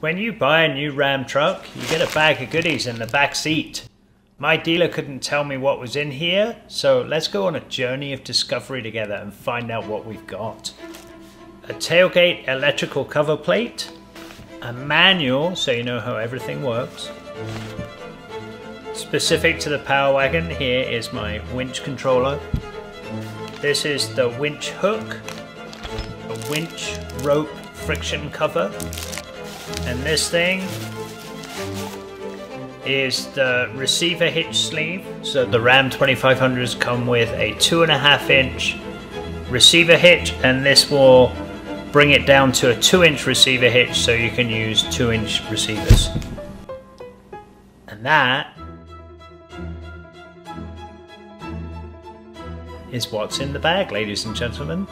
When you buy a new Ram truck, you get a bag of goodies in the back seat. My dealer couldn't tell me what was in here, so let's go on a journey of discovery together and find out what we've got. A tailgate electrical cover plate, a manual so you know how everything works. Specific to the Power Wagon, here is my winch controller. This is the winch hook, a winch rope friction cover, and this thing is the receiver hitch sleeve. So the Ram 2500s come with a two and a half inch receiver hitch and this will bring it down to a two inch receiver hitch so you can use two inch receivers. And that is what's in the bag, ladies and gentlemen.